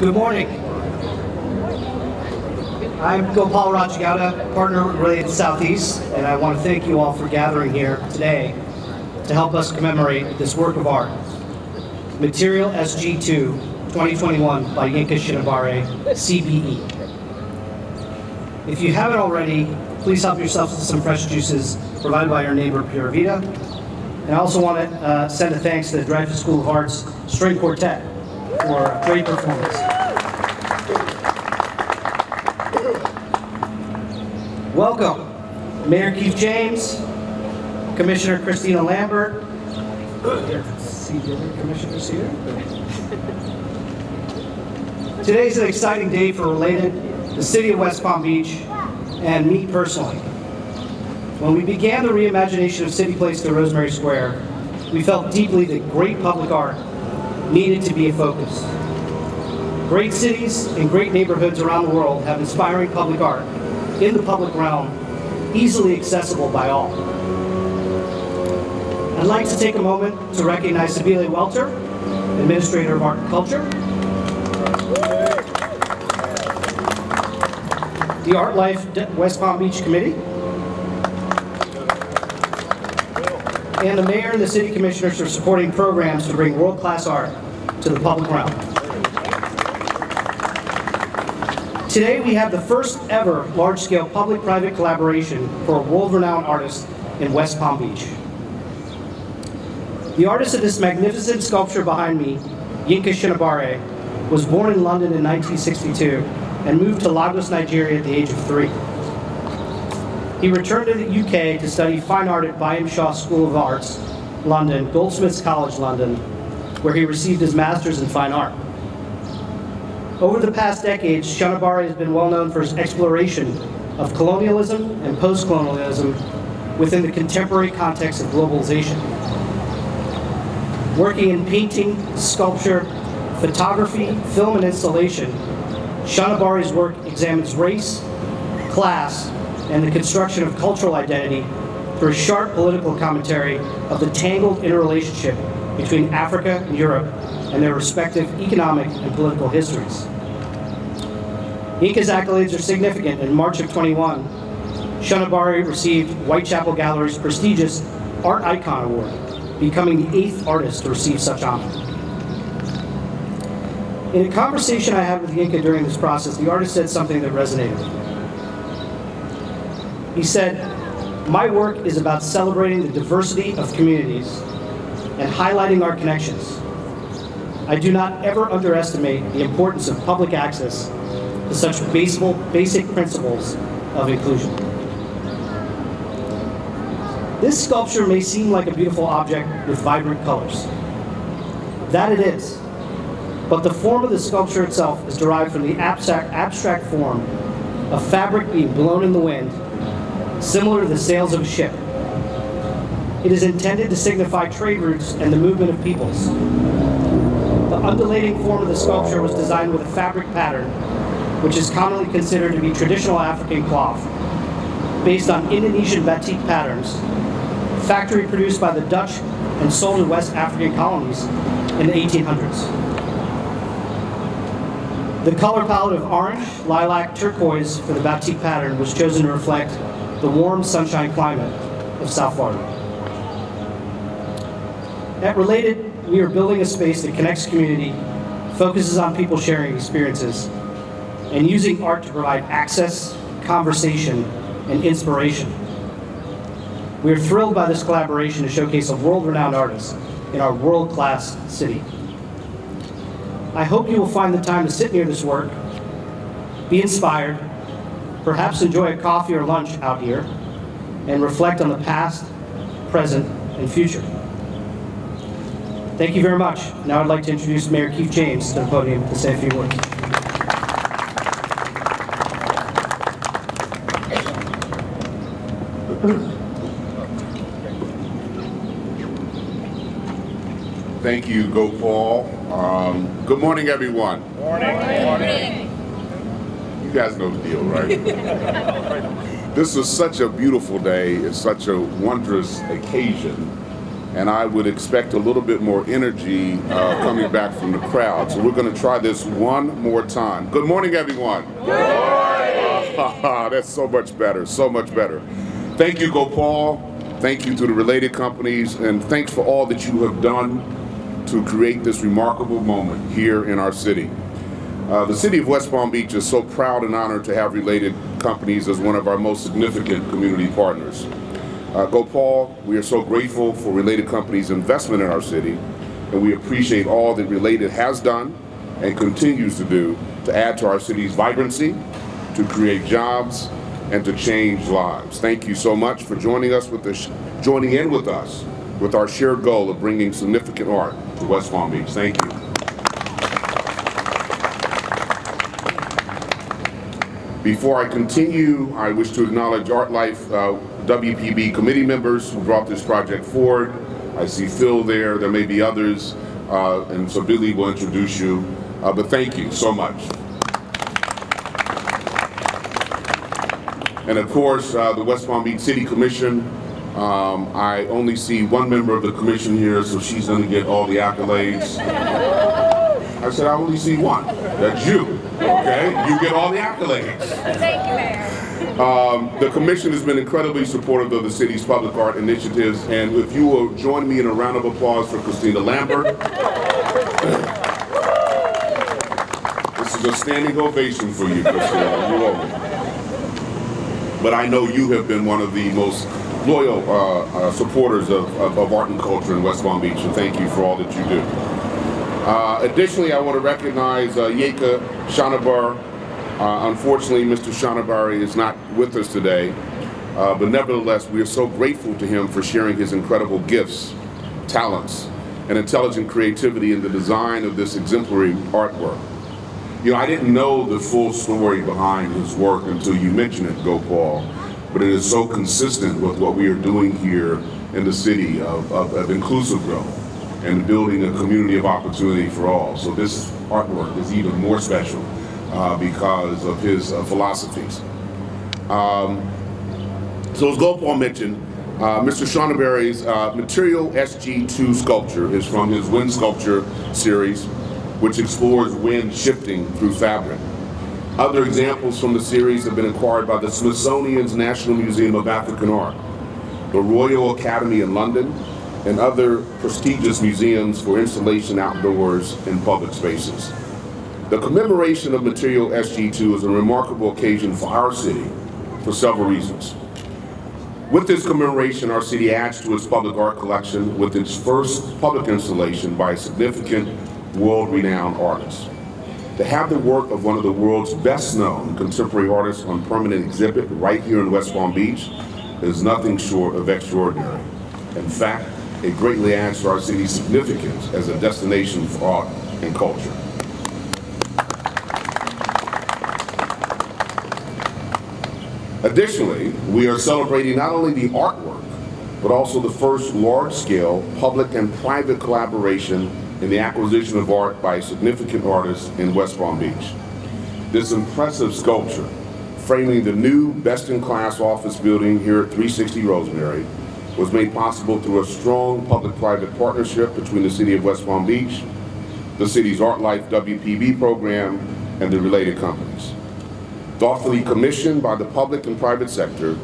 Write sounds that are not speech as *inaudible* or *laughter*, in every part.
Good morning. I'm Gopal Rajegowda, partner related Southeast, and I want to thank you all for gathering here today to help us commemorate this work of art, Material SG2 2021 by Yinka Shonibare, CBE. If you haven't already, please help yourselves to some fresh juices provided by our neighbor Pura Vida. And I also want to uh, send a thanks to the Dreyfoos School of Arts String Quartet for a great performance. Welcome, Mayor Keith James, Commissioner Christina Lambert. See the commissioners here. Today's an exciting day for Related, the city of West Palm Beach, and me personally. When we began the reimagination of City Place to Rosemary Square, we felt deeply that great public art needed to be a focus. Great cities and great neighborhoods around the world have inspiring public art in the public realm, easily accessible by all. I'd like to take a moment to recognize Sibylle Welter, Administrator of Art and Culture, the Art Life West Palm Beach Committee, and the Mayor and the City Commissioners for supporting programs to bring world-class art to the public realm. Today we have the first ever large-scale public-private collaboration for a world-renowned artist in West Palm Beach. The artist of this magnificent sculpture behind me, Yinka Shonibare, was born in London in 1962 and moved to Lagos, Nigeria at the age of three. He returned to the UK to study fine art at Byam Shaw School of Arts, London, Goldsmiths College, London, where he received his master's in fine art. Over the past decades, Shonibare has been well known for his exploration of colonialism and post-colonialism within the contemporary context of globalization. Working in painting, sculpture, photography, film, and installation, Shonibare's work examines race, class, and the construction of cultural identity through a sharp political commentary of the tangled interrelationship between Africa and Europe and their respective economic and political histories. Yinka's accolades are significant. In March of 21, Shonibare received Whitechapel Gallery's prestigious Art Icon Award, becoming the eighth artist to receive such honor. In a conversation I had with Yinka during this process, the artist said something that resonated with me. He said, my work is about celebrating the diversity of communities and highlighting our connections. I do not ever underestimate the importance of public access to such basic principles of inclusion. This sculpture may seem like a beautiful object with vibrant colors. That it is. But the form of the sculpture itself is derived from the abstract, abstract form of fabric being blown in the wind, similar to the sails of a ship. It is intended to signify trade routes and the movement of peoples. The undulating form of the sculpture was designed with a fabric pattern, which is commonly considered to be traditional African cloth, based on Indonesian batik patterns, factory produced by the Dutch and sold in West African colonies in the 1800s. The color palette of orange, lilac, turquoise for the batik pattern was chosen to reflect the warm sunshine climate of South Florida. At Related, we are building a space that connects community, focuses on people sharing experiences, and using art to provide access, conversation, and inspiration. We are thrilled by this collaboration to showcase a world-renowned artist in our world-class city. I hope you will find the time to sit near this work, be inspired, perhaps enjoy a coffee or lunch out here, and reflect on the past, present, and future. Thank you very much. Now I'd like to introduce Mayor Keith James to the podium to say a few words. Thank you, Gopal. Um, good morning, everyone. Morning. Morning. You guys know the deal, right? *laughs* this is such a beautiful day. It's such a wondrous occasion and I would expect a little bit more energy uh, coming back from the crowd. So we're going to try this one more time. Good morning, everyone. Good morning. *laughs* That's so much better, so much better. Thank you, Gopal. Thank you to the related companies, and thanks for all that you have done to create this remarkable moment here in our city. Uh, the city of West Palm Beach is so proud and honored to have related companies as one of our most significant community partners. Uh, Gopal, we are so grateful for Related Company's investment in our city, and we appreciate all that Related has done and continues to do to add to our city's vibrancy, to create jobs, and to change lives. Thank you so much for joining us with this, joining in with us with our shared goal of bringing significant art to West Palm Beach. Thank you. Before I continue, I wish to acknowledge ArtLife uh, WPB committee members who brought this project forward. I see Phil there, there may be others, uh, and Sibylle will introduce you. Uh, but thank you so much. And of course, uh, the West Palm Beach City Commission. Um, I only see one member of the commission here, so she's going to get all the accolades. I said I only see one. That's you. Okay? You get all the accolades. Thank you, Mayor. Um, the commission has been incredibly supportive of the city's public art initiatives, and if you will join me in a round of applause for Christina Lambert. this is a standing ovation for you, Christina. But I know you have been one of the most loyal uh, uh, supporters of, of, of, art and culture in West Palm Beach, and thank you for all that you do. Uh, additionally, I want to recognize uh, Yinka Shonibare, uh, unfortunately, Mr. Shonibare is not with us today, uh, but nevertheless, we are so grateful to him for sharing his incredible gifts, talents, and intelligent creativity in the design of this exemplary artwork. You know, I didn't know the full story behind his work until you mentioned it, Gopal, but it is so consistent with what we are doing here in the city of, of, of inclusive growth and building a community of opportunity for all. So this artwork is even more special uh, because of his uh, philosophies. Um, so as Gopal mentioned, uh, Mr. Shonibare's uh, Material SG2 sculpture is from his wind sculpture series, which explores wind shifting through fabric. Other examples from the series have been acquired by the Smithsonian's National Museum of African Art, the Royal Academy in London, and other prestigious museums for installation outdoors in public spaces. The commemoration of Material SG2 is a remarkable occasion for our city for several reasons. With this commemoration, our city adds to its public art collection with its first public installation by a significant world-renowned artist. To have the work of one of the world's best-known contemporary artists on permanent exhibit right here in West Palm Beach is nothing short of extraordinary. In fact, it greatly adds to our city's significance as a destination for art and culture. Additionally, we are celebrating not only the artwork, but also the first large-scale public and private collaboration in the acquisition of art by a significant artist in West Palm Beach. This impressive sculpture, framing the new best-in-class office building here at 360 Rosemary, was made possible through a strong public-private partnership between the City of West Palm Beach, the city's ArtLife WPB program, and the related companies. Thoughtfully commissioned by the public and private sector,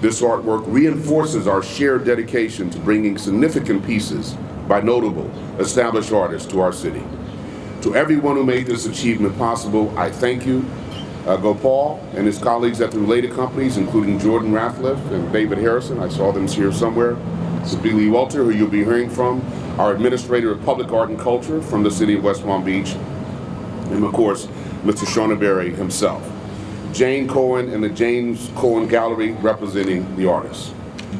this artwork reinforces our shared dedication to bringing significant pieces by notable, established artists to our city. To everyone who made this achievement possible, I thank you. Uh, Gopal and his colleagues at the related companies, including Jordan Ratliff and David Harrison, I saw them here somewhere. Sibylle Walter, who you'll be hearing from, our Administrator of Public Art and Culture from the City of West Palm Beach, and of course, Mr. Shonibare himself. Jane Cohan and the James Cohan Gallery representing the artists.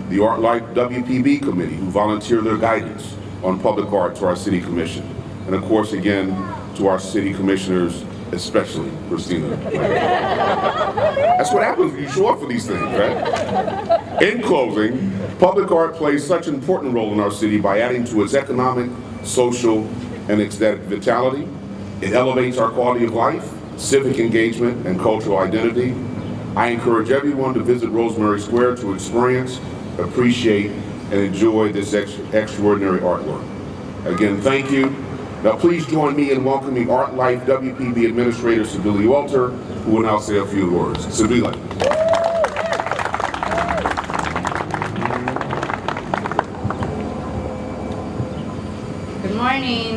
The ArtLife WPB Committee who volunteer their guidance on public art to our City Commission. And of course, again, to our City Commissioners, especially Christina. That's what happens when you show up for these things, right? In closing, public art plays such an important role in our city by adding to its economic, social, and aesthetic vitality. It elevates our quality of life, civic engagement, and cultural identity. I encourage everyone to visit Rosemary Square to experience, appreciate, and enjoy this ex extraordinary artwork. Again, thank you. Now please join me in welcoming Art Life WPB Administrator Sibylle Walter, who will now say a few words. Sibylle. Good morning.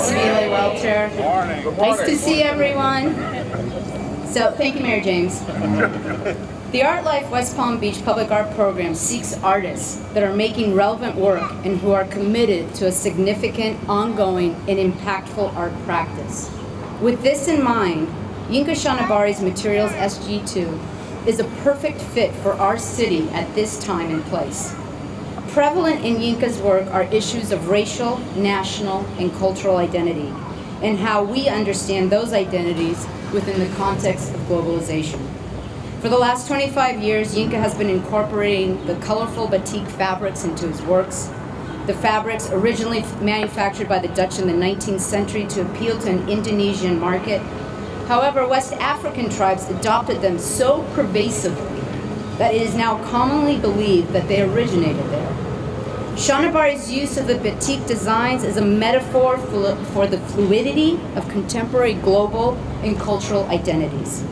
I'm Welter. Morning. Nice to see everyone. So, thank you, Mayor James. *laughs* The Art Life West Palm Beach Public Art Program seeks artists that are making relevant work and who are committed to a significant, ongoing, and impactful art practice. With this in mind, Yinka Shonibare's Materials SG2 is a perfect fit for our city at this time and place. Prevalent in Yinka's work are issues of racial, national, and cultural identity, and how we understand those identities within the context of globalization. For the last 25 years, Yinka has been incorporating the colorful batik fabrics into his works. The fabrics, originally manufactured by the Dutch in the 19th century to appeal to an Indonesian market. However, West African tribes adopted them so pervasively that it is now commonly believed that they originated there. Shonibare's use of the batik designs is a metaphor for the fluidity of contemporary global and cultural identities.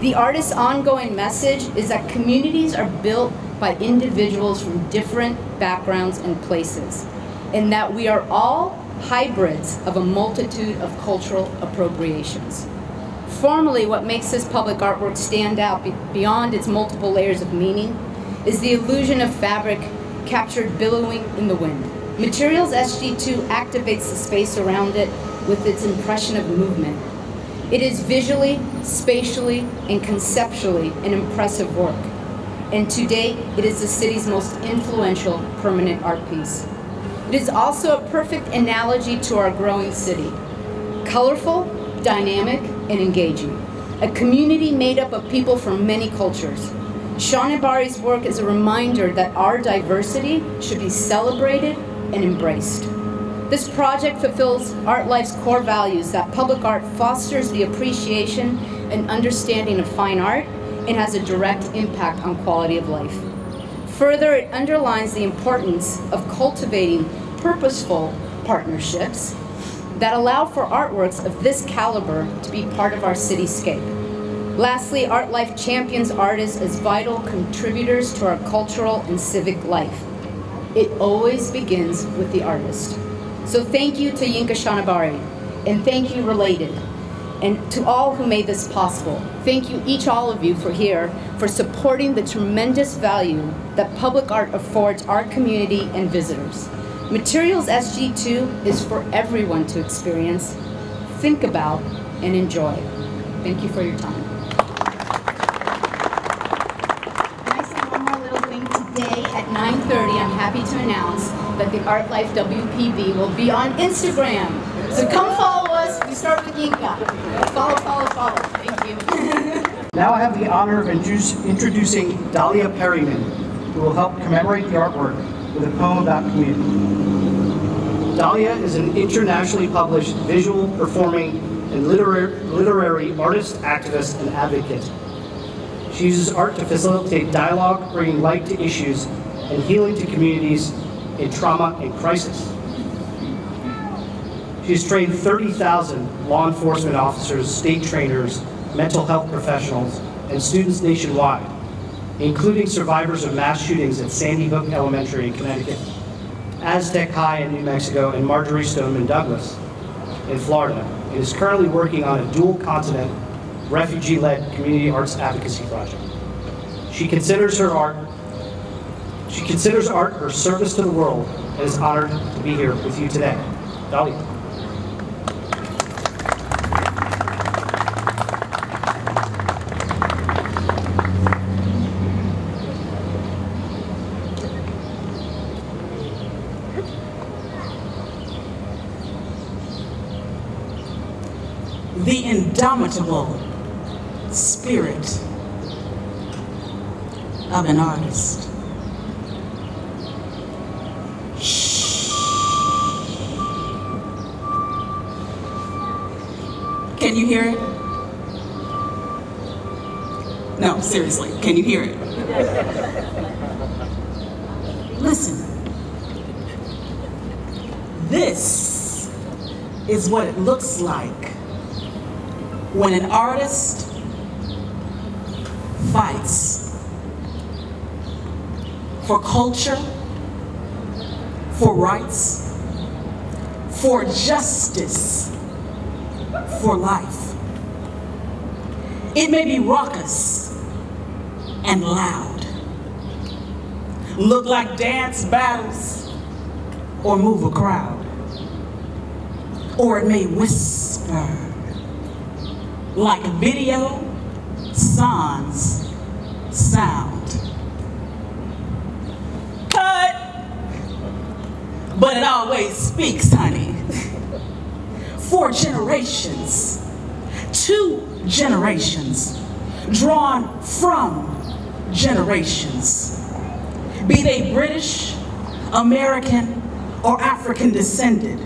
The artist's ongoing message is that communities are built by individuals from different backgrounds and places, and that we are all hybrids of a multitude of cultural appropriations. Formally, what makes this public artwork stand out beyond its multiple layers of meaning is the illusion of fabric captured billowing in the wind. Materials SG2 activates the space around it with its impression of movement, it is visually, spatially, and conceptually an impressive work. And to date, it is the city's most influential permanent art piece. It is also a perfect analogy to our growing city. Colorful, dynamic, and engaging. A community made up of people from many cultures. Shonibare's work is a reminder that our diversity should be celebrated and embraced. This project fulfills Art Life's core values that public art fosters the appreciation and understanding of fine art and has a direct impact on quality of life. Further, it underlines the importance of cultivating purposeful partnerships that allow for artworks of this caliber to be part of our cityscape. Lastly, Art Life champions artists as vital contributors to our cultural and civic life. It always begins with the artist. So thank you to Yinka Shonibare, and thank you Related, and to all who made this possible. Thank you, each all of you, for here, for supporting the tremendous value that public art affords our community and visitors. Materials SG2 is for everyone to experience, think about, and enjoy. Thank you for your time. Can I say one more little thing? Today at 9.30, I'm happy to announce that the Art Life WPB will be on Instagram. So come follow us. We start with Yinka. Follow, follow, follow. Thank you. *laughs* now I have the honor of introducing Dahlia Perryman, who will help commemorate the artwork with a poem about community. Dahlia is an internationally published visual, performing, and literary, literary artist, activist, and advocate. She uses art to facilitate dialogue, bringing light to issues and healing to communities in trauma and crisis. She's trained 30,000 law enforcement officers, state trainers, mental health professionals, and students nationwide, including survivors of mass shootings at Sandy Hook Elementary in Connecticut, Aztec High in New Mexico, and Marjory Stoneman Douglas in Florida, and is currently working on a dual continent, refugee-led community arts advocacy project. She considers her art she considers art her service to the world and is honored to be here with you today. Dolly. The indomitable spirit of an artist. Can you hear it? No, seriously, can you hear it? Listen. this is what it looks like when an artist fights for culture, for rights, for justice, for life. It may be raucous and loud, look like dance battles or move a crowd, or it may whisper like video sans sound. Cut! But it always speaks, honey. Four generations, two generations, drawn from generations. Be they British, American, or African descended.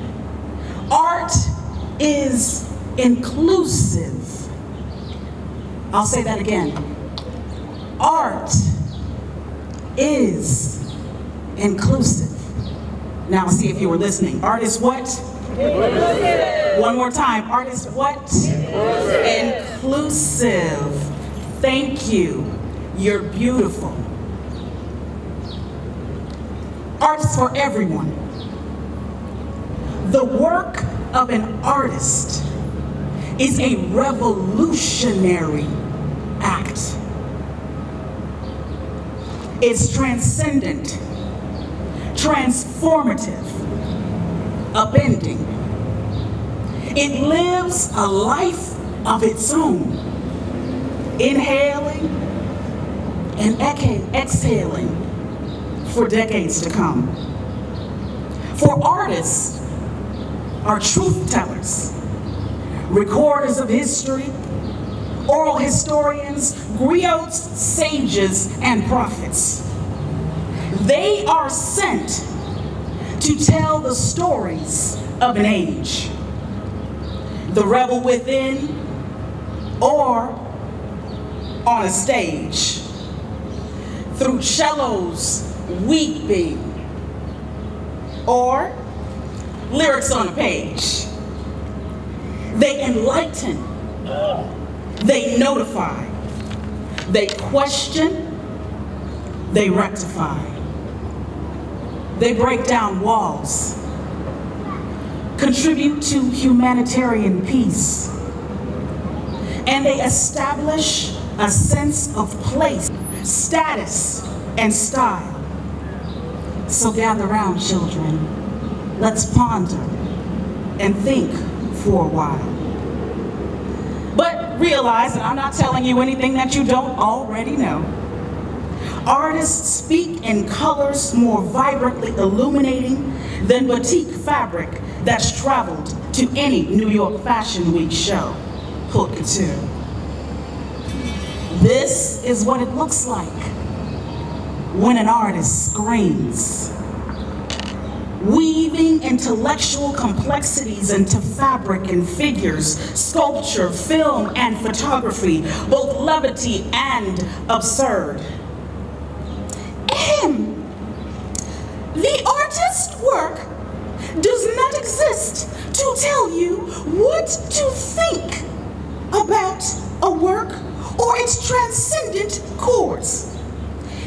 Art is inclusive. I'll say that again. Art is inclusive. Now see if you were listening. Art is what? Inclusive. One more time. Art is what? Inclusive. Inclusive. Thank you. You're beautiful. Art is for everyone. The work of an artist is a revolutionary act. It's transcendent, transformative, upending. It lives a life of its own, inhaling and exhaling for decades to come. For artists are truth tellers, recorders of history, oral historians, griots, sages, and prophets. They are sent to tell the stories of an age. The rebel within or on a stage. Through cellos weeping or lyrics on a page. They enlighten. They notify. They question. They rectify. They break down walls. Contribute to humanitarian peace. And they establish a sense of place, status, and style. So gather round, children. Let's ponder and think for a while. Realize that I'm not telling you anything that you don't already know. Artists speak in colors more vibrantly illuminating than batik fabric that's traveled to any New York Fashion Week show, haute couture. This is what it looks like when an artist screams weaving intellectual complexities into fabric and figures, sculpture, film, and photography, both levity and absurd. Ahem. The artist's work does not exist to tell you what to think about a work or its transcendent course.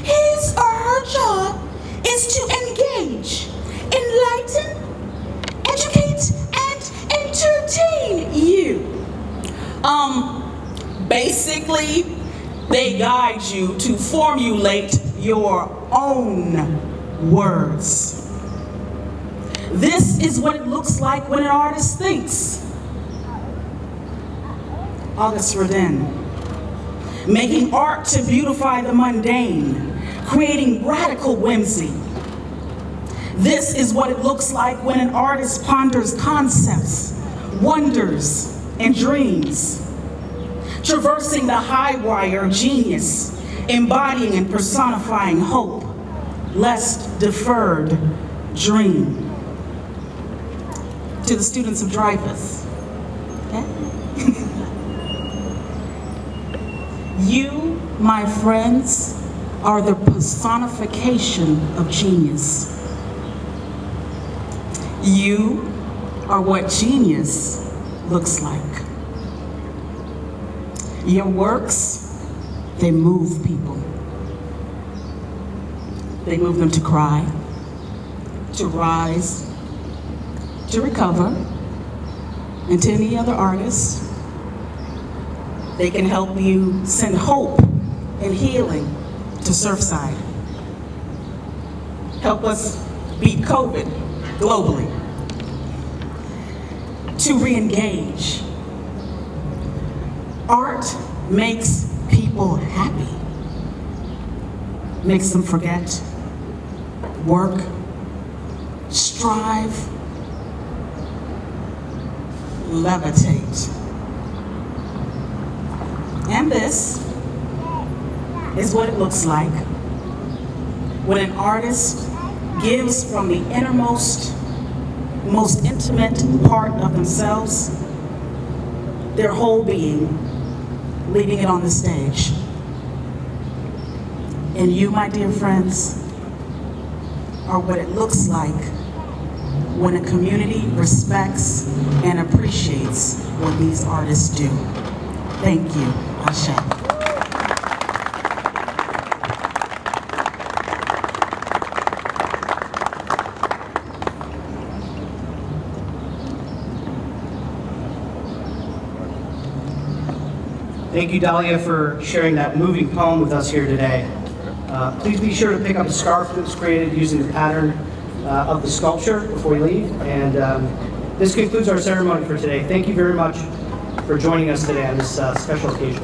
His or her job is to engage enlighten, educate, and entertain you. Um, basically, they guide you to formulate your own words. This is what it looks like when an artist thinks. Auguste Rodin, making art to beautify the mundane, creating radical whimsy, this is what it looks like when an artist ponders concepts, wonders, and dreams. Traversing the high wire of genius, embodying and personifying hope, lest deferred dream. To the students of Dreyfoos, okay? *laughs* you, my friends, are the personification of genius. You are what genius looks like. Your works, they move people. They move them to cry, to rise, to recover, and to any other artist. They can help you send hope and healing to Surfside. Help us beat COVID globally. To re-engage. Art makes people happy. Makes them forget, work, strive, levitate. And this is what it looks like when an artist gives from the innermost, most intimate part of themselves, their whole being, leaving it on the stage. And you, my dear friends, are what it looks like when a community respects and appreciates what these artists do. Thank you. Ashe. Thank you, Dahlia, for sharing that moving poem with us here today. Uh, please be sure to pick up a scarf that was created using the pattern uh, of the sculpture before you leave. And um, this concludes our ceremony for today. Thank you very much for joining us today on this uh, special occasion.